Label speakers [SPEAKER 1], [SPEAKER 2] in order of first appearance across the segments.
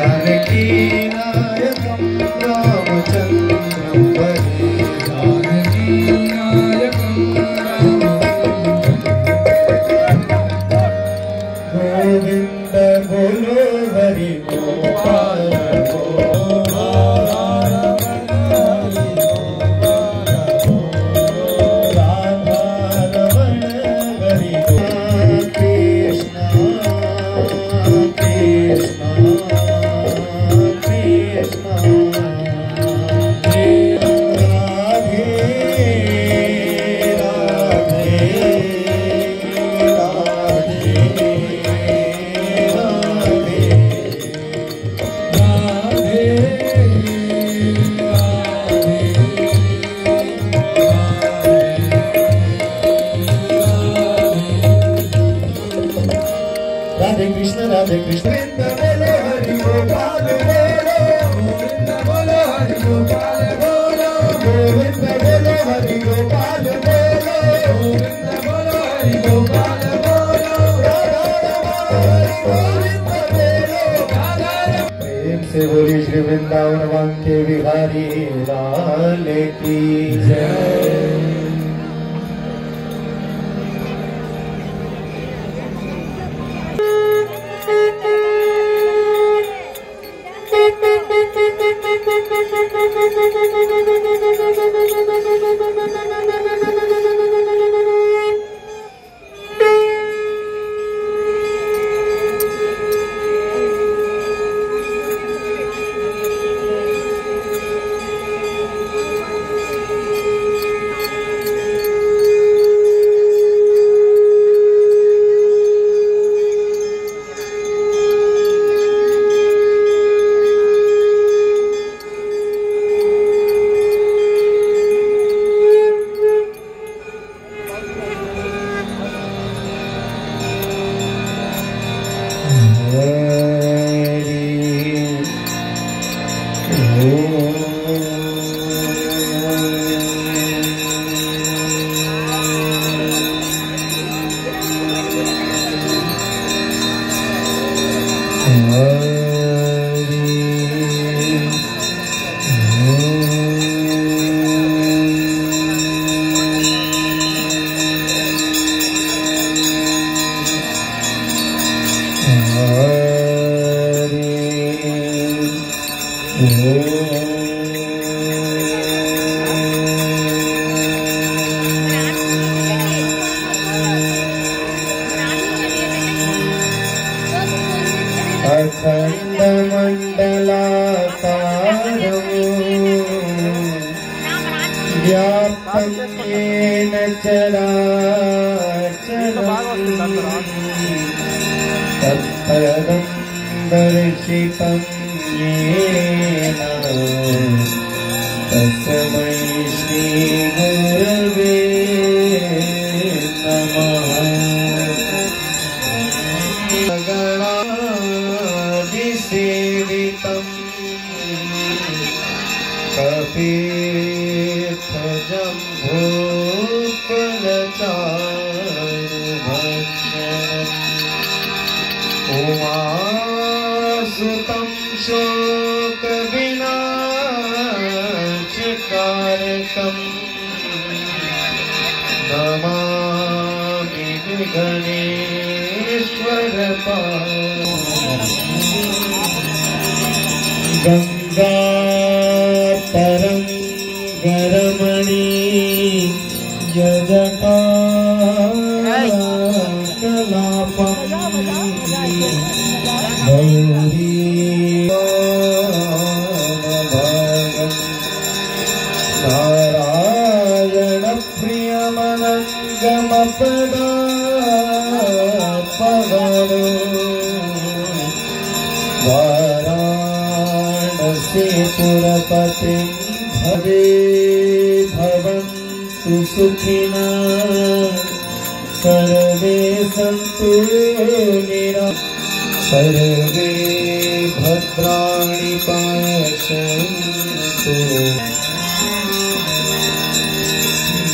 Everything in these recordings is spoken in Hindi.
[SPEAKER 1] प्यार की say वाराणसीपुरपतिं भवे भवन्तु सुखिना। सर्वे सन्तु निरा। सर्वे भद्राणि पश्यन्तु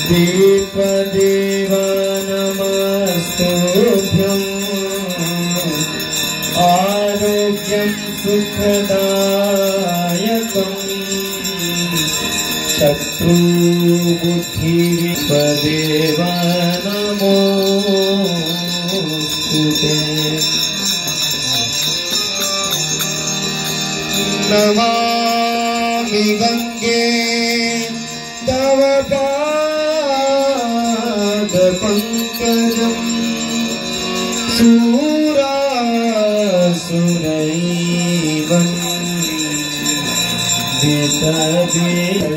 [SPEAKER 1] दीपदेव नमस्तुभ्यम् आरोग्यं सुखदायकम् शत्रु बुद्धिविपदेव शत्रुखिवदेवामो नमामि गङ्गे तव पादपङ्कजम् सुरी वितदे।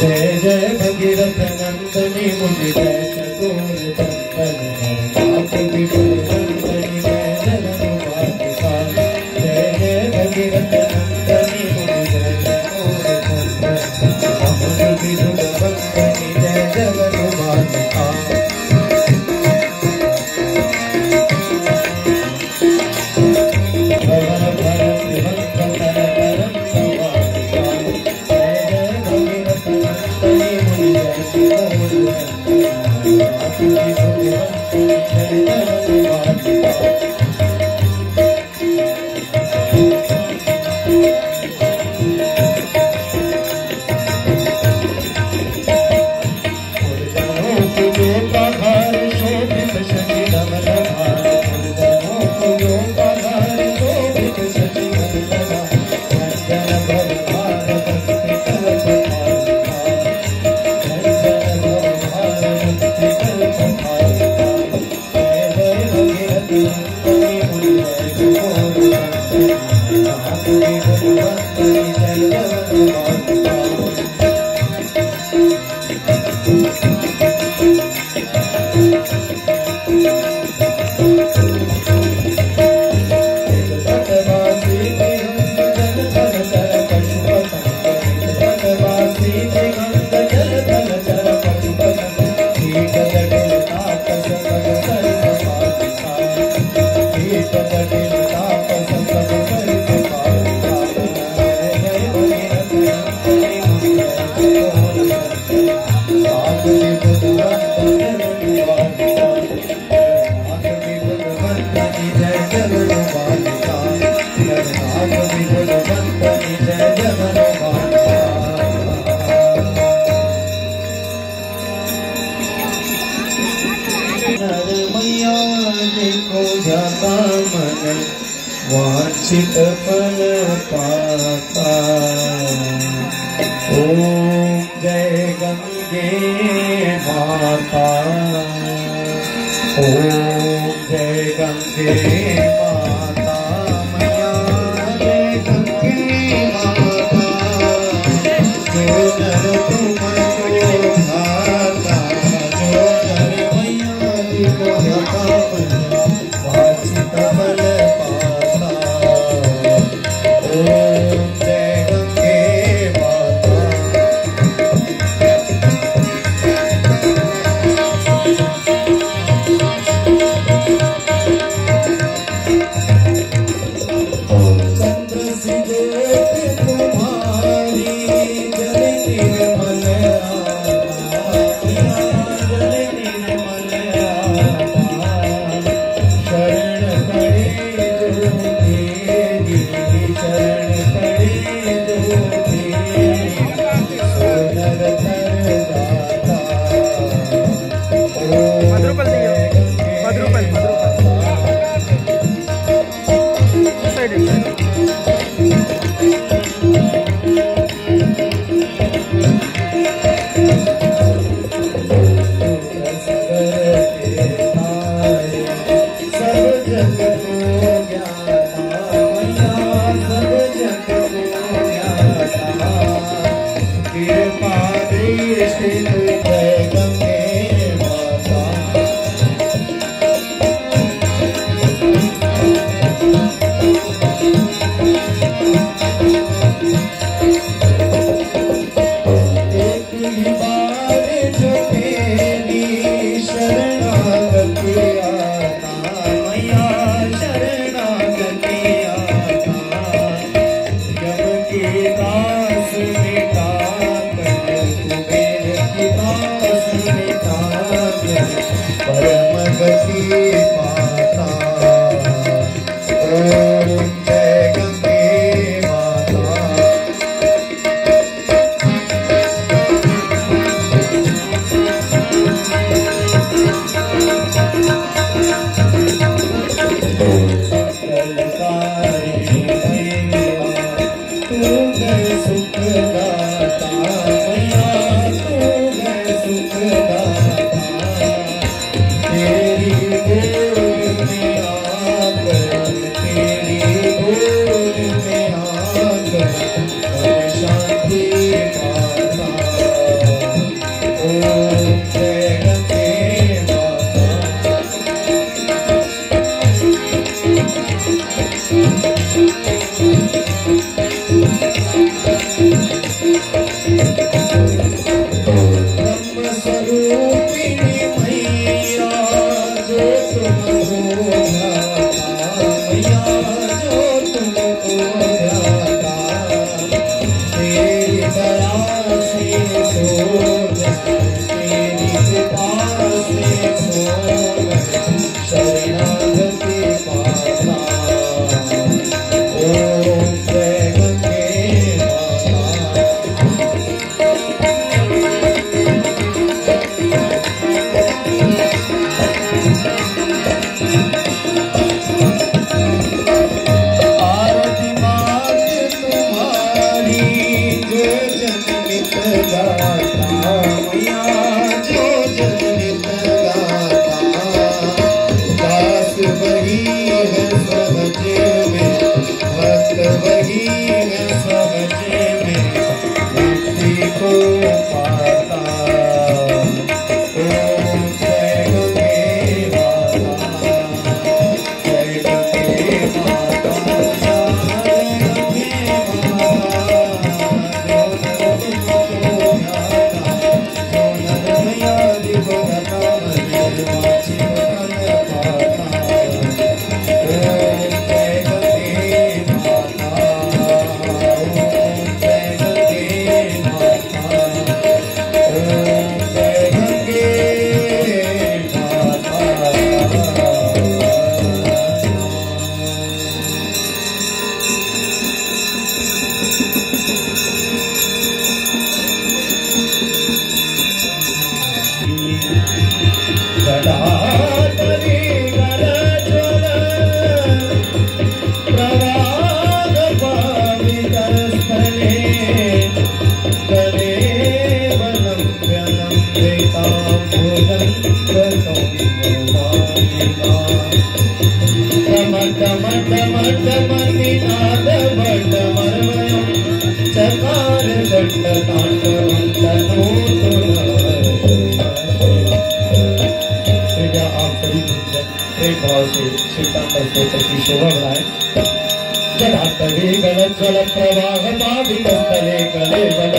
[SPEAKER 1] जय जय भगीरथ नंदनी मुनि जय चकोर नर मैया देखो जाता मन वांछित फल पाता ओ जय गंगे माता ओ जय गंगे माता I'm sorry. ಸತಿ ಶುಭವಾಯಿಗಳ ಸ್ವಲ ಪ್ರವಾಹ ಭಾವಿತಸ್ಥಲೇ ಕಲೆ ಬಲ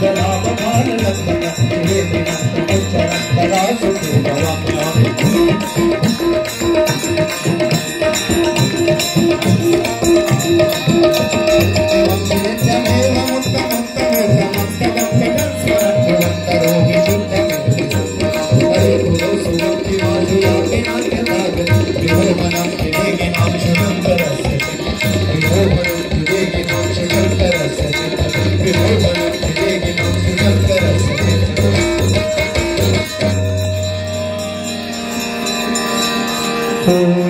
[SPEAKER 1] Thank you. mujer.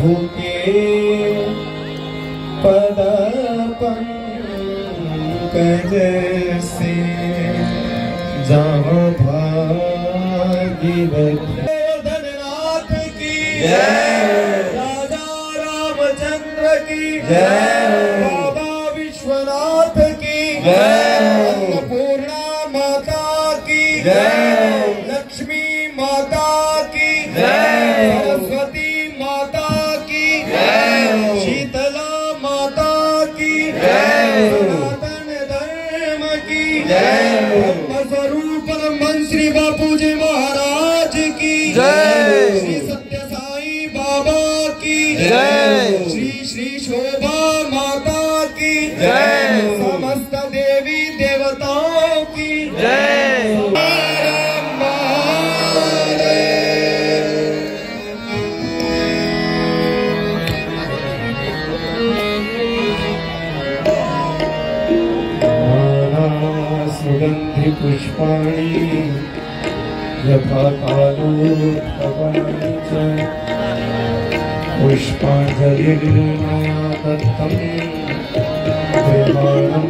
[SPEAKER 1] धुके पद पंकज से जहाँ भागीरथ धननाथ की राजा रामचंद्र की बाबा विश्वनाथ की अन्नपूर्णा माता की लक्ष्मी की श्री सत्य साई बाबा की जय। श्री श्री शोभा माता की जय। समस्त देवी देवताओं की सुगंधि पुष्पाणि यथा कालोत्पवानि च पुष्पाञ्जलिर्मया दत्तं देवानं